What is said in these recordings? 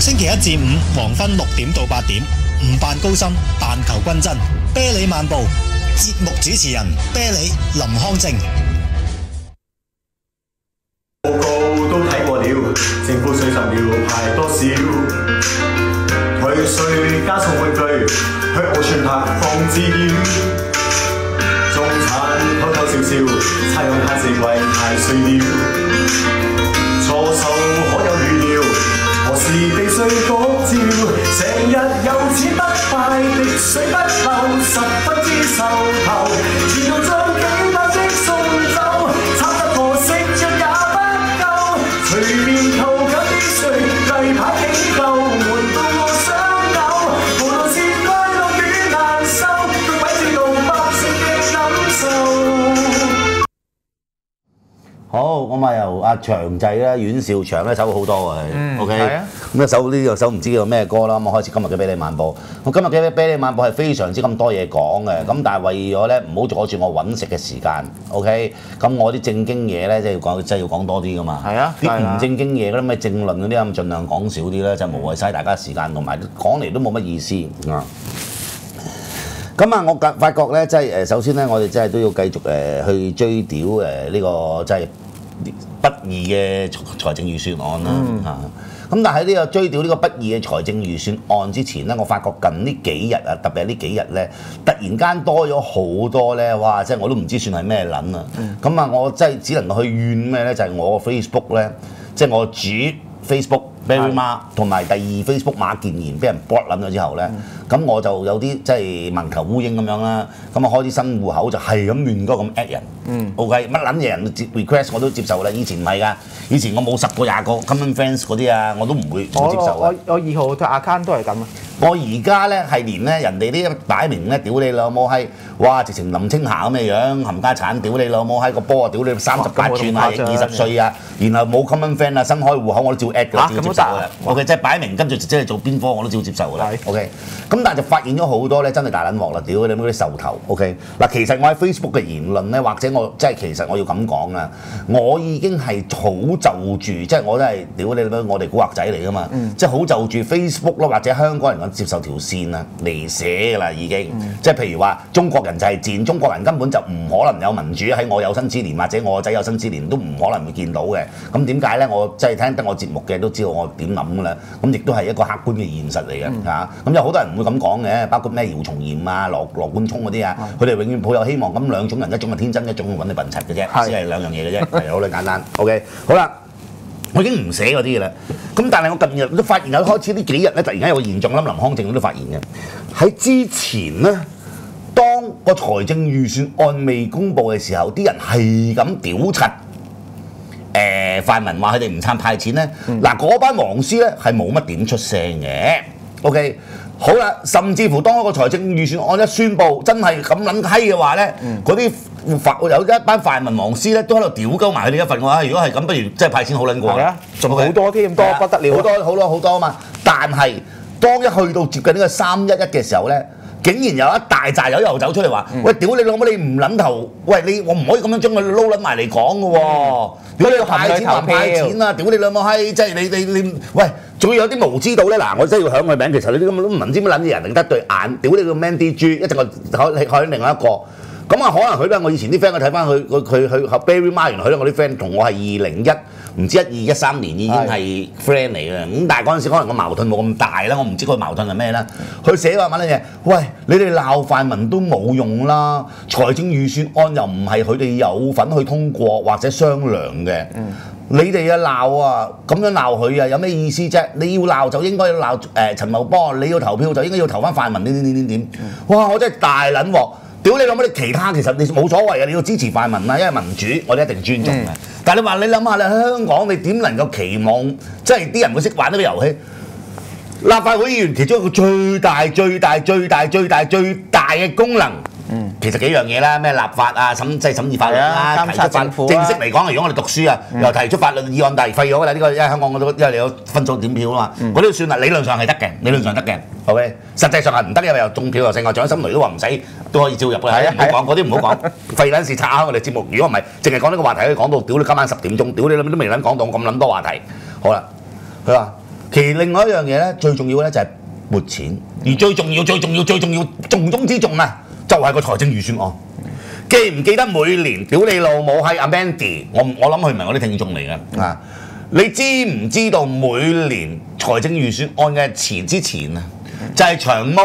星期一至五黃昏六點到八點，唔扮高深，但求均真。啤梨漫步，節目主持人啤梨林康正。報告都睇過了，政府水浸了派多少？退稅加送玩具，去澳村拍放資料。中產偷偷笑笑，差餉太四貴太碎了。照？成日有錢不快，滴水不漏，十分之受頭。全部將幾百億送走，差得不夠。隨便扣緊啲稅，例牌幾嚿，悶到我想嘔。無論是快樂與難受，都鬼知道百姓嘅感受。好，咁啊由阿長仔啦，阮兆祥咧首好多喎，嗯 OK，咁一首呢個首唔知叫咩歌啦，咁我開始今日嘅比利漫步。我今日嘅比利漫步係非常之咁多嘢講嘅，咁但係為咗咧唔好阻住我揾食嘅時間，OK，咁我啲正經嘢咧即係要講，真係要講多啲噶嘛。係啊啲唔正經嘢嗰啲咩政論嗰啲咁，盡量講少啲啦，就無謂嘥大家時間，同埋講嚟都冇乜意思啊。咁啊，我發發覺咧，即係誒，首先咧，我哋真係都要繼續誒去追屌誒呢個即係不義嘅財財政預算案啦嚇。咁、但係喺呢個追掉呢個不義嘅財政預算案之前咧，我發覺近呢幾日啊，特別係呢幾日咧，突然間多咗好多咧，哇！即係我都唔知算係咩撚啊。咁啊、我真係只能夠去怨咩咧？就係、我個 Facebook 咧，即係我主 Facebook。Barry 媽同埋第二 Facebook 馬建賢俾人 block 撚咗之後咧，咁、我就有啲即係盲頭烏蠅咁樣啦，咁啊開啲新戶口就係咁亂鳩咁 at 人。嗯，OK，乜撚嘢人接 request 我都接受啦，以前唔係㗎，以前我冇十個廿個 common friends 嗰啲啊，我都唔會唔接受我㗎。我二號對 account 都係咁啊，我而家咧係連咧人哋啲擺明咧屌你老母閪，哇！直情林青霞咁嘅樣，冚家產屌你老母喺個波啊！屌你三十八寸啊，二十歲啊，然後冇 common friend 啊，新開戶口我都照 at 㗎，嚇照接受㗎咁都得啊。OK，即係擺明跟住即係做邊科我都照接受㗎啦。OK，咁但係就發現咗好多咧，真係大撚鑊啦！屌你乜嗰啲仇頭。OK，嗱，其實我喺 Facebook 嘅言論咧，或者我即係其實我要咁講啊，我已經係好就住，即係我都係屌你乜我哋古惑仔嚟㗎嘛，即係好就住 Facebook 啦，或者香港人講接受條線啊嚟寫㗎啦，已經。即係譬如話中國人就係賤，中國人根本就唔可能有民主喺我有生之年，或者我個仔有生之年都唔可能會見到嘅。咁點解咧？我即係聽得我節目嘅都知道我點諗㗎啦。咁亦都係一個客觀嘅現實嚟嘅嚇。咁、有好多人唔會咁講嘅，包括咩姚松炎啊、羅羅冠聰嗰啲啊，佢哋永遠抱有希望。咁兩種人，一種係天真，一種係揾你笨柒嘅啫，只係兩樣嘢嘅啫，係好撚簡單。OK，好啦。我已經唔寫嗰啲嘅啦，咁但係我近日都發現有開始呢幾日咧，突然間有個現象，我諗林康正都發現嘅。喺之前咧，當個財政預算案未公布嘅時候，啲人係咁屌柒。誒、泛民話佢哋唔撐派錢咧，嗱嗰、班黃絲咧係冇乜點出聲嘅。OK，好啦，甚至乎當一個財政預算案一宣佈真係咁撚閪嘅話咧，嗰啲泛有一班泛民黃絲咧都喺度屌鳩埋佢哋一份嘅話，如果係咁，不如即係派錢好撚過。係啊仲？好多添多不得了啊好多好多好多啊嘛！但係當一去到接近呢個三一一嘅時候咧。竟然有一大扎友又走出嚟話：喂，屌你老母！你唔撚頭，喂你我唔可以咁樣將佢撈撚埋嚟講嘅喎。屌你派錢還派錢啊！屌你老母閪！即係你你你，喂，仲要有啲無知到咧嗱，我真係要響佢名。其實你啲咁都唔知乜撚嘢人，得對眼，屌你個 man D G，一陣我可可另外一個。咁啊，可能佢咧，我以前啲 friend 我睇翻佢佢佢佢 Barry Ma，原來佢咧我啲 friend 同我係二零一唔知一二一三年已經係 friend 嚟嘅，咁但係嗰陣時可能個矛盾冇咁大啦，我唔知佢矛盾係咩啦。佢寫話乜嘢？喂，你哋鬧泛民都冇用啦，財政預算案又唔係佢哋有份去通過或者商量嘅。你哋啊鬧啊，咁樣鬧佢啊，有咩意思啫？你要鬧就應該要鬧誒、陳茂波，你要投票就應該要投翻泛民點點點點點。哇！我真係大撚鑊！屌你諗乜？你其他其實你冇所謂嘅，你要支持泛民啦，因為民主我哋一定尊重嘅。但係你話你諗下，你喺香港你點能夠期望即係啲人會識玩呢個遊戲？立法會議員其中一個最大、最大、最大、最大、最大嘅功能，其實幾樣嘢啦，咩立法啊、審即係審議法律啦、啊提出法政府啊正式嚟講，如果我哋讀書啊，又提出法律議案，但係廢咗㗎啦。呢個因為香港我都因為你有分組點票啊嘛，嗰啲算啦，理論上係得嘅，理論上得嘅，OK。實際上係唔得，因為又中票又剩，我蔣心雷都話唔使，都可以照入嘅。係啊唔好講嗰啲唔好講，廢撚事拆開我哋節目。如果唔係，淨係講呢個話題，可以講到屌你今晚十點鐘，屌你諗都未撚講到咁撚多話題。好啦，佢話其實另外一樣嘢咧，最重要咧就係撥錢，而最重要、最重要、最重要、重中之重啊，就係個財政預算案。記唔記得每年屌你老母係阿 Mandy？我我諗佢唔係我啲聽眾嚟嘅啊！你知唔知道每年財政預算案嘅前之前啊，就係、長毛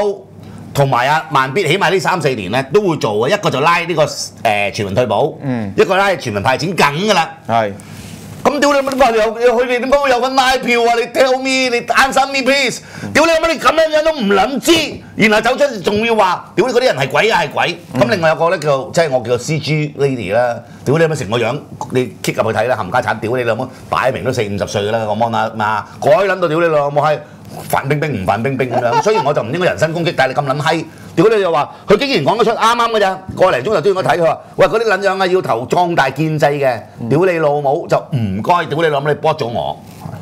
同埋阿萬必，起碼呢三四年咧都會做嘅。一個就拉呢、個誒、呃全民退保，一個拉全民派錢，梗㗎啦。係咁屌你乜都有有佢哋點解會有份拉票啊？你 tell me，你 answer me please。屌你乜你咁樣樣都唔諗知，然後走出仲要話屌你嗰啲人係鬼啊係鬼。咁、另外有個咧叫即係我叫 CG lady 啦，屌你乜成個樣，你 kick 入去睇啦，冚家產，屌你老母，擺明都四五十歲噶啦我 mon 啊嘛，改撚到屌你老母閪，范冰冰唔范冰冰咁樣。雖然我就唔應該人身攻擊，但係你咁撚閪。屌你又話佢竟然講得出啱啱嘅咋，個零鐘頭都應該睇佢話，喂嗰啲撚樣啊要投壯大建制嘅，屌你老母就唔該，屌你老母你搏咗我，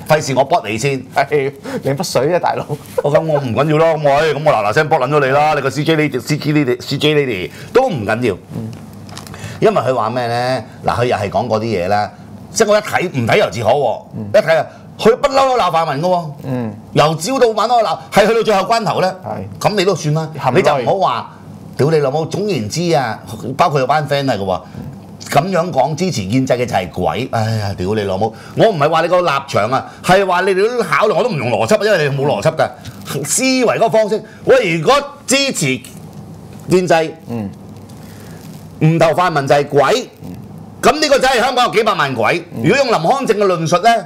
費事我搏你先。係你筆水啊，大佬！我咁我唔緊要咯，咁我咁我嗱嗱聲搏撚咗你啦，你個 CJ lady、CJ lady、都唔緊要，因為佢話咩咧？嗱，佢又係講嗰啲嘢啦，即係我一睇唔睇尤志可喎，一睇啊，佢不嬲都鬧泛民嘅喎，嗯由朝到晚都鬧，係去到最後關頭咧，係咁你都算啦，你就唔好話屌你老母，總言之啊，包括有班 friend 係嘅喎。咁樣講支持建制嘅就係鬼，哎呀！屌你老母！我唔係話你個立場啊，係話你哋都考慮，我都唔用邏輯，因為你冇邏輯㗎。思維嗰個方式，喂，如果支持建制，嗯唔投泛民就係鬼，咁呢個真係香港有幾百萬鬼。如果用林康正嘅論述咧，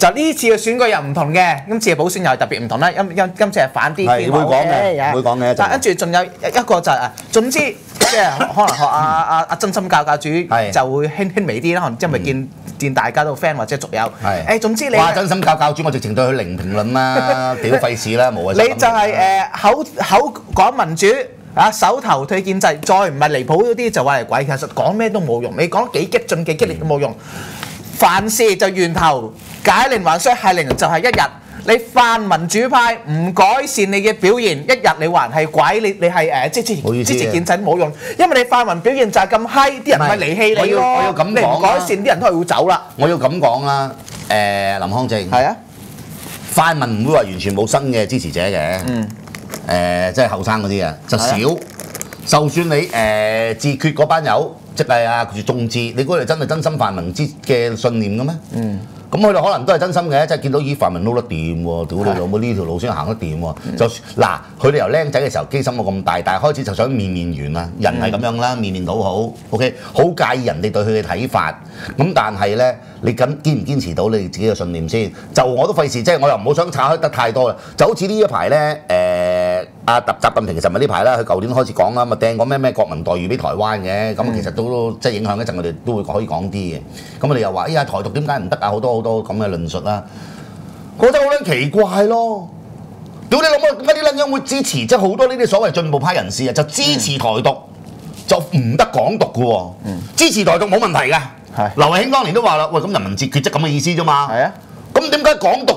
就呢次嘅選舉又唔同嘅，今次嘅補選又係特別唔同啦。因因今次係反啲嘅會講嘅會講嘅但跟住仲有一一個就係啊，總之即係可能學阿阿阿真心教教主係就會輕輕微啲啦，可能因為見見大家都 friend 或者族友。係誒，總之你話！真心教教主，我直情對佢零評論啦，屌費事啦，冇啊！你就係、誒、口口講民主啊，手頭推建制，再唔係離譜嗰啲就話係鬼，其實講咩都冇用，你講幾激進幾激烈都冇用。凡事就源頭解鈴還須繫鈴，就係一日。你泛民主派唔改善你嘅表現，一日你話人係鬼，你你係誒即係冇意思嘅支持建制冇用，因為你泛民表現就係咁閪，啲人咪離棄你咯。我要咁你唔改善，啲人都係會走啦。我要咁講啦，誒林康正，係啊，泛民唔會話完全冇新嘅支持者嘅，嗯誒即係後生嗰啲啊，就少。就算你誒自決嗰班友，即係啊眾志，你嗰度真係真心泛民之嘅信念嘅咩？嗯咁佢哋可能都係真心嘅，即係見到咦泛民撈得掂喎，屌你老母呢條路先行得掂喎。就嗱，佢哋由僆仔嘅時候機心冇咁大，但係開始就想面面圓啦。人係咁樣啦，面面討好，OK，好介意人哋對佢嘅睇法。咁但係咧，你咁堅唔堅持到你自己嘅信念先？就我都費事，即係我又唔好想拆開得太多啦。就好似呢一排咧，誒阿習習近平其實咪呢排啦，佢舊年開始講啦，咪掟講咩咩國民待遇俾台灣嘅，咁其實都即係影響一陣，我哋都會可以講啲嘅。咁我哋又話：哎呀，台獨點解唔得啊？好多好多咁嘅論述啦，覺得好撚奇怪咯。屌你老母，點解啲撚樣會支持？即係好多呢啲所謂進步派人士啊，就支持台獨，就唔得港獨嘅喎。支持台獨冇問題嘅。係劉慧卿當年都話啦，喂，咁人民自決即係咁嘅意思啫嘛。係啊。咁點解港獨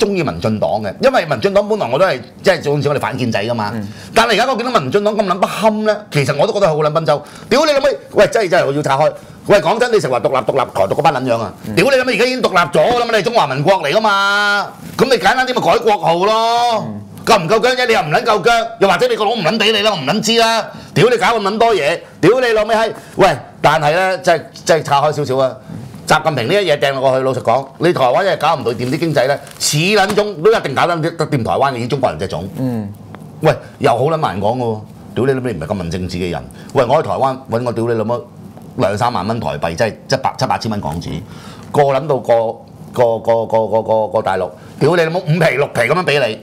中意民進黨嘅，因為民進黨本來我都係即係好似我哋反建制噶嘛。但係而家我見到民進黨咁撚不堪咧，其實我都覺得好撚賓州。屌你老味，喂真係真係我要拆開。喂，講真，你成日話獨立獨立台獨嗰班撚樣啊！屌你老味，而家已經獨立咗啦嘛，你係中華民國嚟噶嘛？咁你簡單啲咪改國號咯？夠唔夠姜啫？你又唔撚夠姜，又或者你個佬唔撚俾你啦，我唔撚知啦。屌你搞咁撚多嘢，屌你老味閪！喂，但係咧，即係即係拆開少少啊！習近平呢一嘢掟落過去，老實講，你台灣一係搞唔到掂啲經濟咧，似撚中都一定搞得得掂台灣嘅，以中國人隻種。嗯，喂，又好撚難講嘅喎，屌你老味唔係咁問政治嘅人。喂，我喺台灣揾我屌你老母兩三萬蚊台幣，即係即係百七八千蚊港紙，個撚到個個個個個個個大陸，屌你老母五皮六皮咁樣俾你。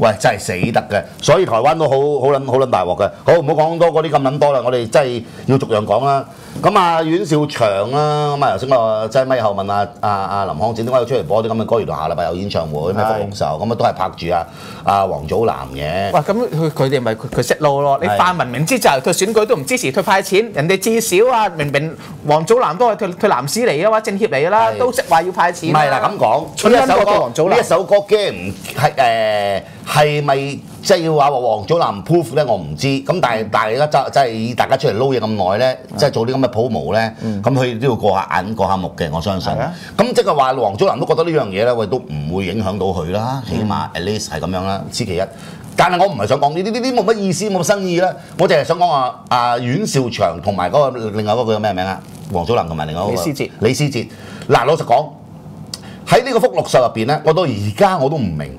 喂，真係死得嘅，所以台灣都好好撚好撚大鑊嘅。好，唔好講多嗰啲咁撚多啦，我哋真係要逐樣講啦。咁啊，阮兆祥啦，咁啊頭先我即係咪後問啊啊啊林康展點解要出嚟播啲咁嘅歌？原來下禮拜有演唱會咩係福祿壽，咁啊都係拍住啊啊黃祖藍嘅。哇！咁佢佢哋咪佢佢識路咯。你係泛民明知就係佢選舉都唔支持，佢派錢，人哋至少啊，明明黃祖藍都係佢佢藍絲嚟嘅話，政協嚟嘅啦，都識話要派錢啊。唔係啦，咁講出呢一首歌，呢一首歌驚唔係誒係咪即係要話黃祖藍 proof 咧？我唔知。咁但係但係而家真真係大家出嚟撈嘢咁耐咧，即係做啲咁嘅鋪模咧，咁佢都要過下眼過下目嘅，我相信。咁即係話黃祖藍都覺得呢樣嘢咧，喂都唔會影響到佢啦，起碼 at least 係咁樣啦，此其一。但係我唔係想講呢啲，呢啲冇乜意思，冇乜新意啦。我淨係想講話啊阮兆祥同埋嗰個另外嗰個叫咩名啊？黃祖藍同埋另外嗰個李思捷李思捷。嗱，老實講。喺呢個福祿壽入邊咧，我到而家我都唔明，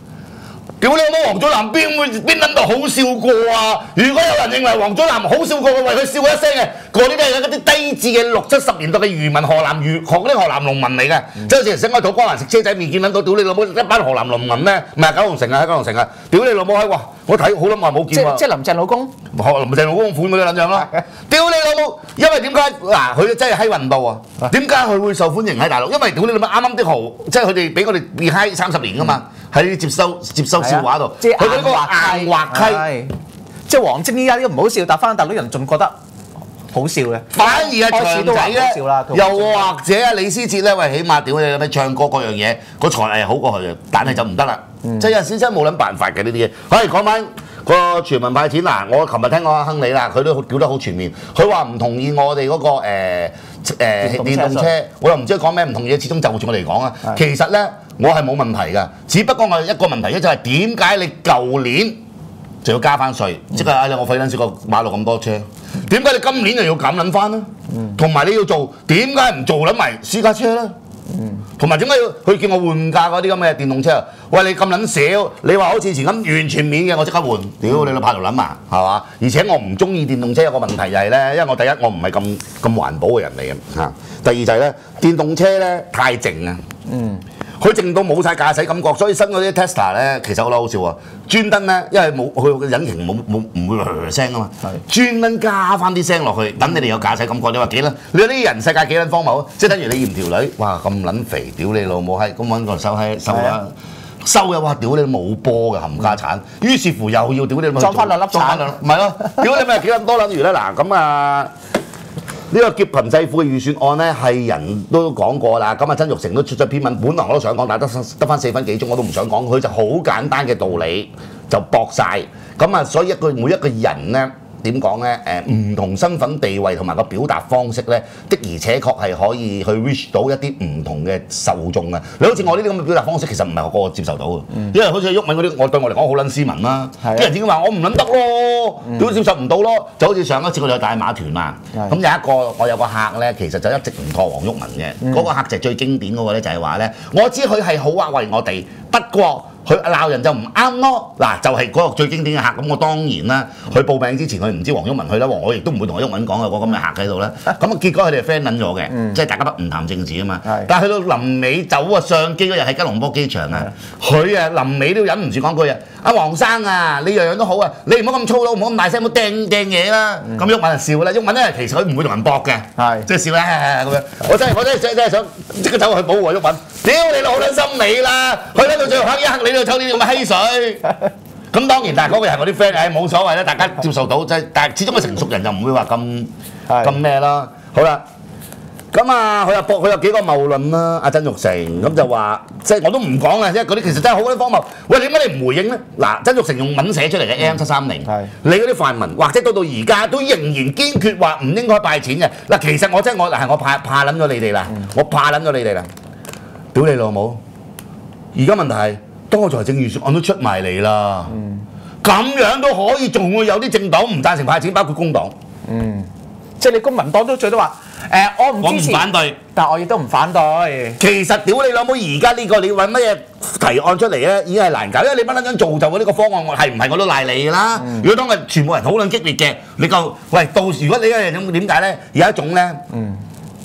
屌你老母！黃祖藍邊會邊撚度好笑過啊？如果有人認為黃祖藍好笑過，為佢笑一聲嘅，嗰啲都係嗰啲低智嘅六七十年代嘅漁民河南漁學啲河南農民嚟嘅，即係好似醒開土瓜灣食車仔麵見撚到，屌你老母一班河南農民咧，唔係九龍城啊，喺九龍城啊，屌你老母閪！哇！我睇好撚耐冇見喎。即即林鄭老公。學林鄭老公款嗰啲撚樣咯，屌！因為點解嗱佢真係閪運到啊？點解佢會受歡迎喺大陸？因為屌你老母啱啱啲豪，即係佢哋俾我哋變閪三十年噶嘛，喺接收接收笑話度，佢嗰個硬滑稽。係即係黃晶依家呢個唔好笑，但翻大陸人仲覺得好笑嘅。反而係長仔咧，又或者啊李思捷咧，喂，起碼屌你咁樣唱歌嗰樣嘢，個才藝好過佢嘅，但係就唔得啦。即係有陣時真係冇諗辦法嘅呢啲嘢。可以講翻個全民派錢嗱，我琴日聽過阿亨利啦，佢都叫得好全面。佢話唔同意我哋嗰、個誒誒、電動車電動車，我又唔知佢講咩唔同意，始終就住我嚟講啊。其實咧，我係冇問題㗎，只不過我一個問題咧就係點解你舊年？就要加翻税，即係我費撚少個馬路咁多車，點解你今年就要減撚翻咧？同埋你要做，點解唔做撚埋私家車咧？同埋點解要佢叫我換價嗰啲咁嘅電動車啊？喂，你咁撚少，你話好似以前咁完全免嘅，我即刻換。屌你老拍條撚啊，係嘛？而且我唔中意電動車有個問題就係咧，因為我第一我唔係咁咁環保嘅人嚟嘅嚇，第二就係咧電動車咧太靜啊。佢靜到冇晒駕駛感覺，所以新嗰啲 Tesla 咧，其實好撚好笑啊！專登咧，因為冇佢個引擎冇冇唔會嘰聲啊嘛，專登加翻啲聲落去，等你哋有駕駛感覺。你話幾撚？你話呢啲人世界幾撚荒謬啊？即係等於你嫌條女，哇咁撚肥，屌你老母閪，咁揾個收閪收啦。收嘅話，屌你冇波嘅冚家產，於是乎又要屌你咪裝返兩粒裝返兩粒唔係咯，屌你咪幾咁多撚魚咧嗱咁啊！呢個劫貧濟富嘅預算案咧，係人都講過啦。咁啊，曾玉成都出咗篇文，本來我都想講，但係得得翻四分幾鐘，我都唔想講。佢就好簡單嘅道理就駁晒。咁啊，所以一個每一個人咧。點講咧？誒唔同身份地位同埋個表達方式咧，的而且確係可以去 reach 到一啲唔同嘅受眾啊！你好似我呢啲咁嘅表達方式，其實唔係個個接受到嘅，因為好似鬱文嗰啲，我對我嚟講好撚斯文啦。啲人點解話我唔撚得咯？都接受唔到咯？就好似上一次我哋有大馬團啊，咁有一個我有個客咧，其實就一直唔過黃鬱文嘅，嗰、個客就係最經典嗰個咧，就係話咧，我知佢係好啊為我哋，不過。佢鬧人就唔啱咯，嗱就係、嗰個最經典嘅客，咁我當然啦，佢報名之前佢唔知黃毓民去啦，我亦都唔會同毓民講嘅，我咁嘅客喺度啦，咁啊結果佢哋 friend 撚咗嘅，即係大家不唔談政治啊嘛，但係去到臨尾走啊上機嗰日喺吉隆坡機場啊，佢啊臨尾都忍唔住講句啊，阿黃生啊，你樣樣都好啊，你唔好咁粗魯，唔好咁大聲，唔好掟掟嘢啦，咁毓民就笑啦，毓民咧其實佢唔會同人搏嘅，係。即係笑啦咁樣，我真係我真係真係想即刻走去保護阿毓民，屌你老撚心理啦，去到到最後黑一刻你都抽呢啲咁嘅稀水。咁當然，但係嗰個人我啲 friend，誒冇所謂啦，大家接受到，即係但係始終個成熟人就唔會話咁咁咩啦。好啦，咁啊，佢又博佢有幾個謬論啦，阿曾玉成咁就話，即係我都唔講啦，即係嗰啲其實真係好鬼荒謬。喂，點解你唔回應咧？嗱，曾玉成用文寫出嚟嘅 AM 七三零係，你嗰啲泛民或者到到而家都仍然堅決話唔應該派錢嘅。嗱，其實我真係我嗱係我怕怕諗咗你哋啦，我怕諗咗你哋啦，屌你老母！而家問題係，當個財政預算案都出埋嚟啦，咁、樣都可以，仲會有啲政黨唔贊成派錢，包括工黨。即係你公民黨都最多話誒，我唔我唔支持，反對，但我亦都唔反對。其實屌你老母，而家呢個你揾乜嘢提案出嚟咧，已經係難搞，因為你乜撚樣做就嘅呢個方案，我係唔係我都賴你㗎啦。如果當日全部人討論激烈嘅，你夠喂到時如果你一樣點點解咧？有一種咧。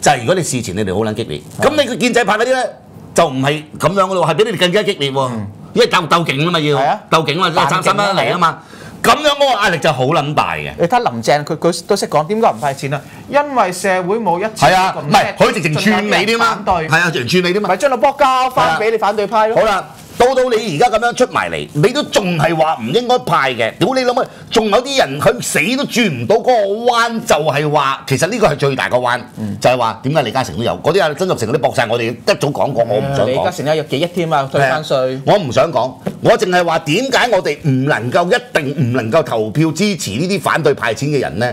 就係如果你事前你哋好撚激烈，咁你個建制派嗰啲咧就唔係咁樣嘅咯，係比你哋更加激烈喎，因為鬥鬥勁啊嘛要。鬥勁啊三三蚊嚟啊嘛，咁樣嗰個壓力就好撚大嘅。你睇林鄭佢佢都識講點解唔派錢啊？因為社會冇一次係啊，唔係佢直情串你啲嘛。係啊，直情串你啲嘛。咪。將個波交翻俾你反對派咯。好。啦，到到你而家咁樣出埋嚟，你都仲係話唔應該派嘅。屌你諗下？仲有啲人佢死都轉唔到嗰個彎，就係話其實呢個係最大個彎，就係話點解李嘉誠都有嗰啲啊曾玉成嗰啲博晒，我哋一早講過，我唔想講。李嘉誠咧有幾億添啊，退翻税。我唔想講，我淨係話點解我哋唔能夠一定唔能夠投票支持呢啲反對派錢嘅人呢？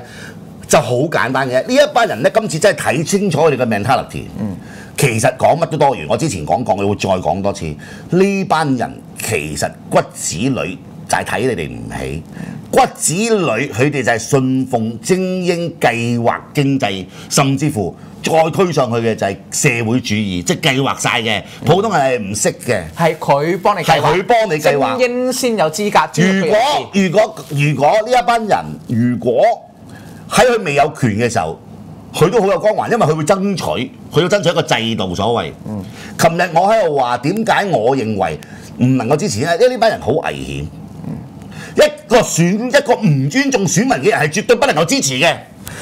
就好簡單嘅，呢一班人呢，今次真係睇清楚佢哋嘅 mentality。其實講乜都多餘，我之前講過，我會再講多次。呢班人其實骨子裏就係睇你哋唔起，骨子裏佢哋就係信奉精英計劃經濟，甚至乎再推上去嘅就係社會主義，即係計劃晒嘅。普通人係唔識嘅。係佢幫你計劃，係佢幫你計劃精英先有資格如果如果如果呢一班人，如果喺佢未有權嘅時候，佢都好有光環，因為佢會爭取，佢要爭取一個制度所謂。琴日我喺度話點解我認為唔能夠支持咧？因為呢班人好危險。一個選一個唔尊重選民嘅人係絕對不能夠支持嘅。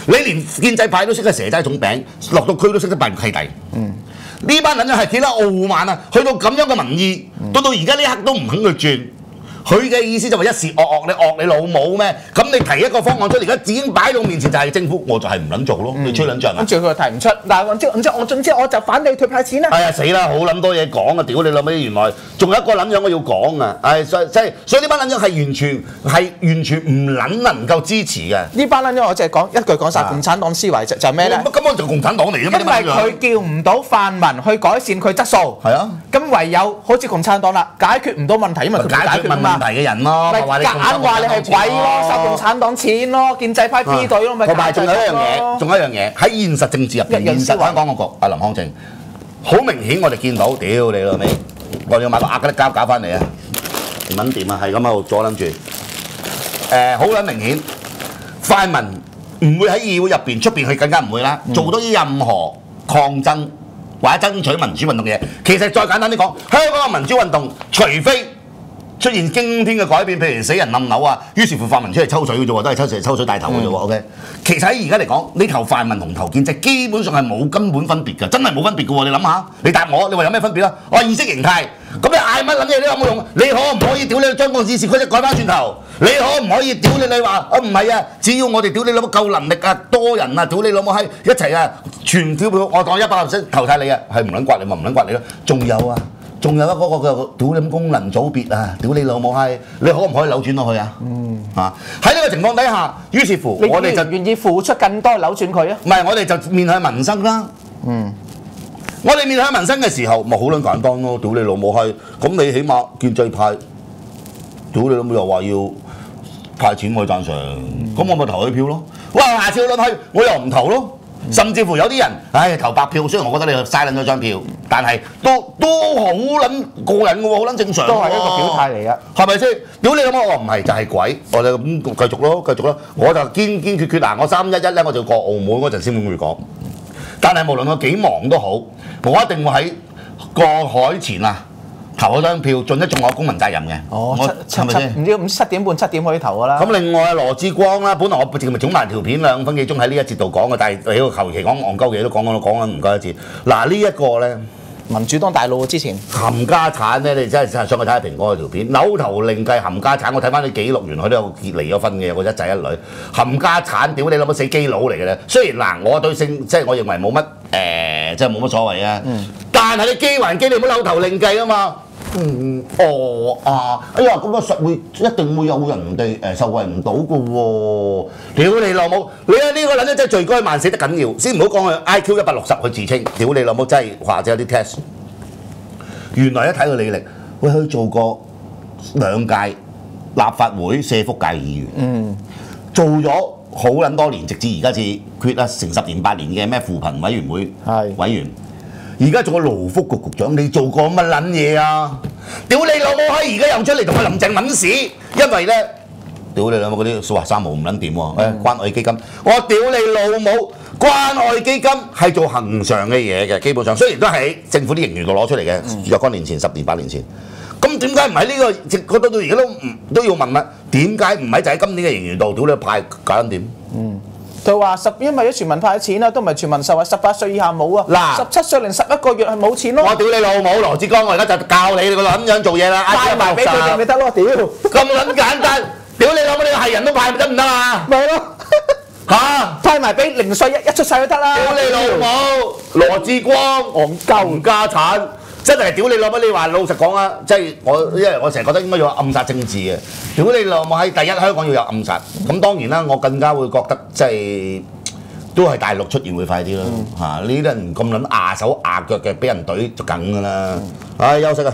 你連建制派都識得蛇齋種餅，落到區都識得扮契弟。嗯呢班人咧係幾多傲慢啊！去到咁樣嘅民意，到到而家呢刻都唔肯去轉。佢嘅意思就話一時惡惡你惡你老母咩？咁你提一個方案出嚟，而家已經擺到面前就係政府，我就係唔撚做咯。你吹撚脹啊跟？住佢又提唔出，但係我知唔知我總之我就反對退派錢啦。哎呀死啦！好撚多嘢講啊！屌你老味，原來仲有一個撚樣我要講啊！唉、所以即係所以呢班撚樣係完全係完全唔撚能夠支持嘅。呢班撚樣我淨係講一句講晒，啊共產黨思維就就係咩咧？根本就共產黨嚟嘅嘛！因為佢叫唔到泛民去改善佢質素，係啊，咁唯有好似共產黨啦，解決唔到問題，因為佢解決問解決啊嘛問題。嘅人咯，咪咪話你夾硬話你係鬼咯，收共產黨錢咯，建制派 B 隊咯，咪同埋仲有一樣嘢，仲有一樣嘢喺現實政治入邊，現實香港個局，阿林康正，好明顯我哋見到，屌你老味，我哋要買個壓嗰啲膠搞翻嚟啊！唔撚掂啊，係咁喺度阻撚住。誒，好撚明顯，泛民唔會喺議會入邊，出邊佢更加唔會啦，做到啲任何抗爭或者爭取民主運動嘅嘢。其實再簡單啲講，香港嘅民主運動，除非出現驚天嘅改變，譬如死人冧樓啊，於是乎泛民出嚟抽水嘅啫喎，都係抽水抽水大頭嘅啫喎。OK，其實喺而家嚟講，呢頭泛民同頭建制基本上係冇根本分別嘅，真係冇分別嘅喎。你諗下，你答我，你話有咩分別啊？我話意識形態，咁你嗌乜撚嘢都有冇用？你可唔可以屌你將個議事規則改翻轉頭？你可唔可以屌你？你話啊唔係啊，只要我哋屌你老母夠能力啊，多人啊，屌你老母閪一齊啊，全票票我當一百 percent 投晒你啊，係唔撚刮你咪唔撚刮你咯。仲有啊！仲有一個個叫屌你功能組別啊！屌你老母閪！你可唔可以扭轉落去啊？嗯啊！喺呢個情況底下，於是乎我哋就願意付出更多扭轉佢啊？唔係我哋就面向民生啦。嗯，我哋面向民生嘅時候，咪好撚簡單咯！屌你老母閪！咁你起碼建制派，屌你老母又話要派錢我贊成，咁、我咪投佢票咯。哇！下次我撚去，我又唔投咯。甚至乎有啲人，唉，投白票，雖然我覺得你嘥撚咗張票，但係都都好撚過癮嘅喎，好撚正常。都係一個表態嚟嘅。係咪先？屌你老母！我唔係就係鬼，我哋咁繼續咯，繼續咯。我就堅堅決決嗱，我三一一咧，我就過澳門嗰陣先會講。但係無論我幾忙都好，我一定會喺過海前啊投嗰張票，盡一盡我公民責任嘅。哦，我七七唔知五七點半七點可以投㗎啦。咁另外羅志光啦，本來我淨係整埋條片兩分幾鐘喺呢一節度講嘅，但係你個求其講戇鳩嘢都講講講緊唔夠一節。嗱呢一個咧。民主黨大佬之前冚家產咧，你真係上去睇下蘋果嗰條片，扭頭另計冚家產。我睇翻啲記錄，原來佢都有結離咗婚嘅，有個一仔一女。冚家產，屌你諗乜死基佬嚟嘅咧？雖然嗱，我對性即係我認為冇乜誒，即係冇乜所謂啊。但係你基還基，你唔好扭頭另計啊嘛。嗯，哦啊，哎呀，咁啊實會一定會有人哋誒受惠唔到嘅喎。屌你老母！你啊呢個撚咧真係罪該萬死得緊要，先唔好講佢 I Q 一百六十佢自稱，屌你老母真係或者有啲 test。原來一睇佢履歷，喂，佢做過兩屆立法會社福界議員，嗯，做咗好撚多年，直至而家至缺啊成十年八年嘅咩扶貧委員會係委員，而家做個勞福局局長，你做過乜撚嘢啊？屌你老母閪！而家又出嚟同阿林鄭揾屎，因為咧。屌你老母嗰啲數學三毛唔撚掂喎！誒關愛基金，我屌你老母！關愛基金係做恒常嘅嘢嘅，基本上雖然都係政府啲盈餘度攞出嚟嘅，若干年前、十年、八年前。咁點解唔喺呢個？覺得到而家都唔都要問啦，點解唔喺就喺今年嘅盈餘度屌你派搞緊點？佢話十因為啲全民派錢啦，都唔係全民受惠，十八歲以下冇啊。嗱十七歲零十一個月係冇錢咯。我屌你老母羅志剛，我而家就教你個撚樣做嘢啦，派埋俾佢哋咪得咯，屌！咁撚簡單，屌你老母你係人都派得唔得啊？咪咯，嚇！派埋俾零歲一一出世都得啦。屌你老母！羅志光戇鳩家產，真係屌你老母！你話老實講啊，即係我因為我成日覺得應該要有暗殺政治嘅。屌你老母喺第一香港要有暗殺，咁當然啦，我更加會覺得即係都係大陸出現會快啲咯嚇。呢啲人咁撚牙手牙腳嘅，俾人懟就梗㗎啦。唉，休息啊！